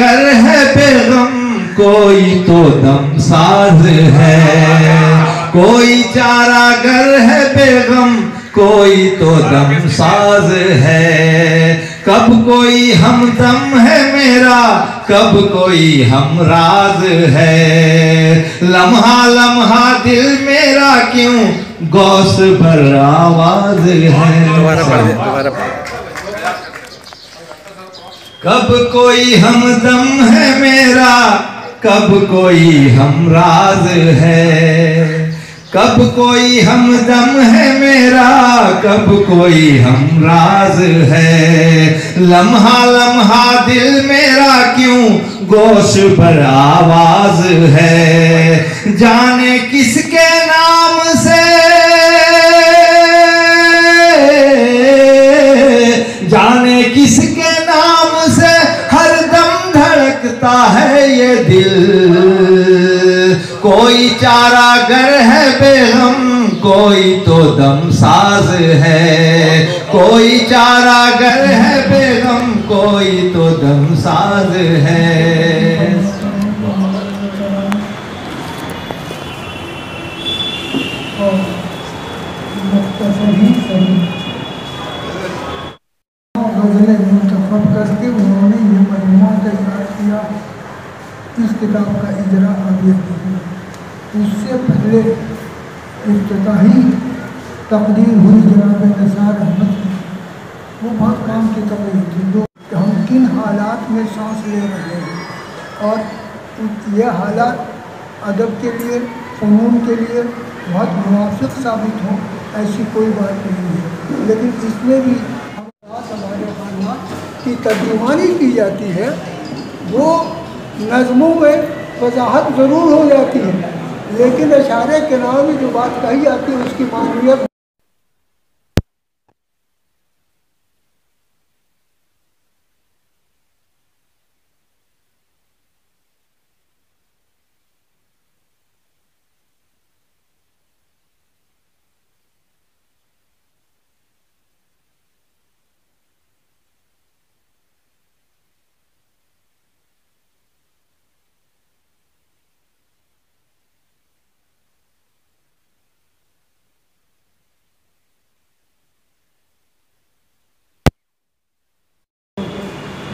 गर है बेगम, कोई तो दम साज है। कोई चारा गर है बेगम, कोई तो दम साज है। कब कोई हम दम है मेरा, कब कोई हम राज है। लम्हा लम्हा दिल मेरा क्यों, गौस भर आवाज़ है। कब कोई हमदम है मेरा? कब कोई हमराज है? कब कोई हमदम है मेरा? कब कोई हमराज है? लम्हा लम्हा दिल मेरा क्यों गोश पर आवाज़ है? जाने किसके नाम से? जाने किसके नाम धड़कता है ये दिल। कोई चारा गर है बेगम, कोई तो दम साज है। कोई चारा गर है बेगम, कोई तो दम साज है। इस किताब का इजरा ये उससे पहले इफ्तताही तकदीर हुई जनाब निसार अहमद की। वो बहुत काम की तकदीर थी। जो हम किन हालात में सांस ले रहे हैं और ये हालात अदब के लिए, फ़नून के लिए बहुत मुनासिब साबित हो, ऐसी कोई बात नहीं है। लेकिन इसमें भी हमारे हालात की तर्जुमानी की जाती है। वो नज़मों में वजाहत ज़रूर हो जाती है। लेकिन अशारे के नाम जो बात कही जाती है, उसकी मानवीयत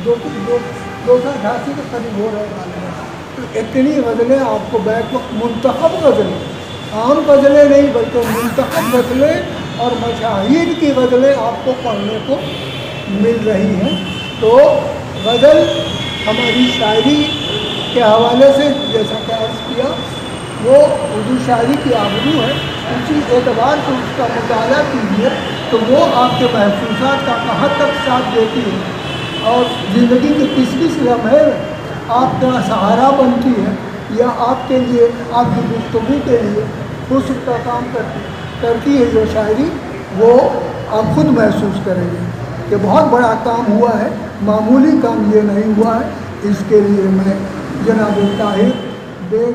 दो दो दो सौ अठासी के करीब हो रहे हैं तो इतनी गज़लें आपको बैक वक्त मुंतखब गज़लें, आम गज़लें नहीं, बल्कि मुंतखब गज़लें और मशाहिर की गज़लें आपको पढ़ने को मिल रही हैं। तो गज़ल हमारी शायरी के हवाले से, जैसा कि अर्ज़ किया, वो उर्दू शायरी की आबरू है। उसी एतबार से उसका मुताला कीजिए तो वो आपके महसूस का कहाँ तक साथ देती है। और ज़िंदगी के किस किस लम्हे आपका सहारा बनती है, या आपके लिए, आपकी गुफ्तु के लिए खुश का काम करती है जो शायरी, वो आप खुद महसूस करेंगे कि बहुत बड़ा काम हुआ है, मामूली काम ये नहीं हुआ है। इसके लिए मैं जनाब ताहिर बेग